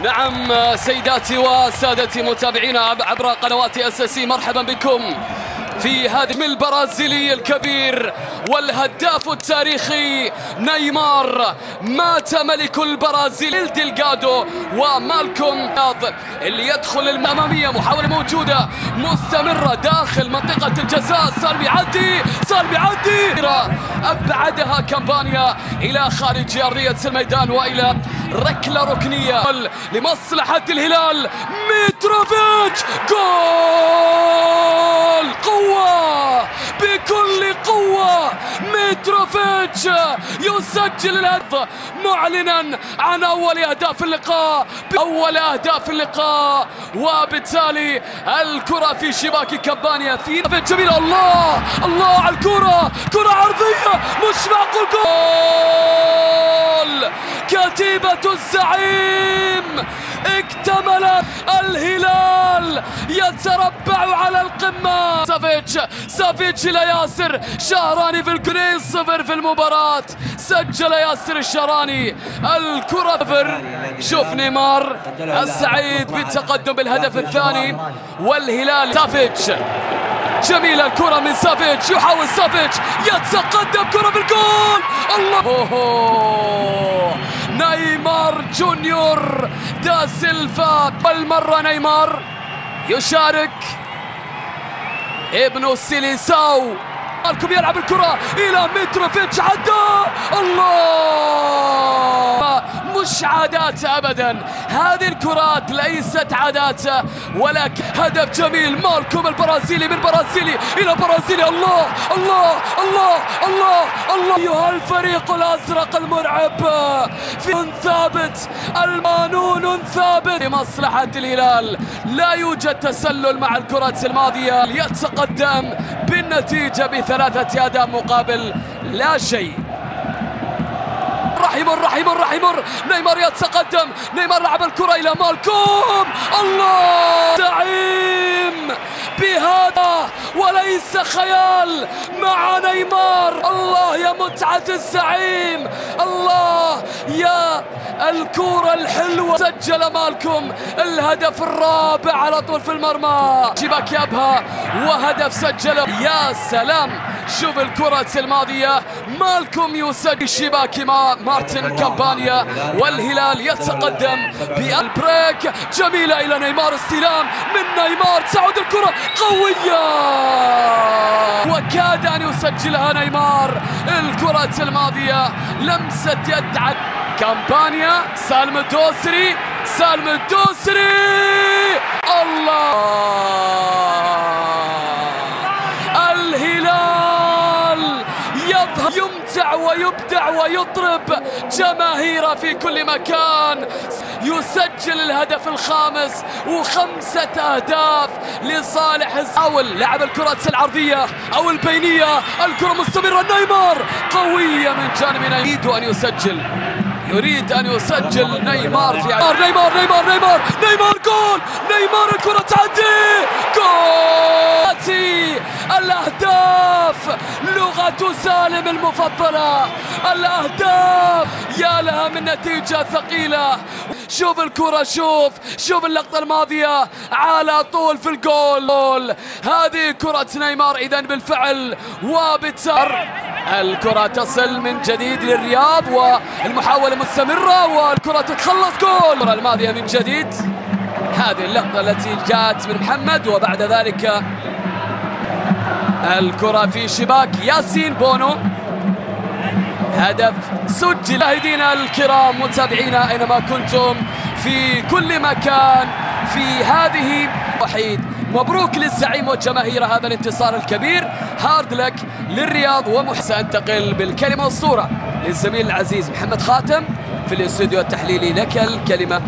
نعم سيداتي وسادتي متابعينا عبر قنوات اس سي مرحبا بكم. في هذه البرازيلي الكبير والهداف التاريخي نيمار مات ملك البرازيل ديلغادو ومالكوم اللي يدخل الأمامية محاولة موجودة مستمرة داخل منطقة الجزاء. صار بيعدي صار بيعدي أبعدها كامبانيا إلى خارج أرضية الميدان وإلى ركلة ركنية لمصلحة الهلال. ميتروفيتش جول! ميتروفيتش يسجل الهدف. معلنا عن أول أهداف اللقاء. اول أهداف اللقاء. وبالتالي الكرة في شباك كامبانيا في جميله الله. الله على الكرة. كرة عرضية. مش معقول. جول. كتيبة الزعيم. يتربع على القمة. سافيتش سافيتش إلى ياسر. شهراني في الكرين صفر في المباراة. سجل ياسر الشهراني. الكرة صفر. شوف نيمار السعيد بالتقدم بالهدف الثاني. والهلال سافيتش. جميلة الكرة من سافيتش. يحاول سافيتش. يتقدم كرة بالجول الله. نيمار جونيور. دا سيلفا. بالمرة نيمار. يشارك ابن سيليساو مالكم يلعب الكرة إلى ميتروفيتش عدى الله! مش عاداته أبدا؟ هذه الكرات ليست عاداته ولكن هدف جميل. مالكم البرازيلي من برازيلي إلى برازيلي الله الله الله الله الله. أيها الفريق الأزرق المرعب في ثابت المانون ثابت. لمصلحة الهلال لا يوجد تسلل مع الكرة الماضية. يتقدم بالنتيجة بثلاثة أهداف مقابل لا شيء. راح يمر راح يمر راح يمر. نيمار يتقدم. نيمار لعب الكرة إلى مالكوم. الله! زعيم بهذا وليس خيال. مع نيمار. الله يا متعة الزعيم. الله يا الكرة الحلوة. سجل مالكم الهدف الرابع على طول في المرمى. شباك يابها وهدف سجله. يا سلام. شوف الكرة الماضية. مالكم يسجل شباك مع مارتن كامبانيا. والهلال يتقدم بالبريك جميلة إلى نيمار استلام من نيمار. تعود الكرة قوية. وكاد أن يسجلها نيمار. الكرة الماضية لمسة يد عد كامبانيا. سالم الدوسري. سالم الدوسري. الله! يظهر يمتع ويبدع ويطرب جماهيره في كل مكان. يسجل الهدف الخامس وخمسة أهداف لصالح حاول لعب الكرة العرضية أو البينية. الكرة مستمرة. نيمار قوية من جانب يريد أن يسجل. يريد أن يسجل نيمار في نيمار نيمار نيمار نيمار نيمار جول. نيمار الكرة تعدي. جول الأهداف سالم المفضلة. الأهداف يا لها من نتيجة ثقيلة. شوف الكرة شوف شوف اللقطة الماضية. على طول في الجول. هذه كرة نيمار إذا بالفعل وبالتالي الكرة تصل من جديد للرياض والمحاولة مستمرة والكرة تتخلص. جول! الماضية من جديد. هذه اللقطة التي جاءت من محمد وبعد ذلك الكرة في شباك ياسين بونو. هدف سجل. مشاهدينا الكرام متابعينا أينما كنتم في كل مكان في هذه. وحيد. مبروك للزعيم والجماهير هذا الانتصار الكبير. hard luck للرياض ومحسن انتقل بالكلمة والصورة للزميل العزيز محمد خاتم في الاستوديو التحليلي. لك الكلمة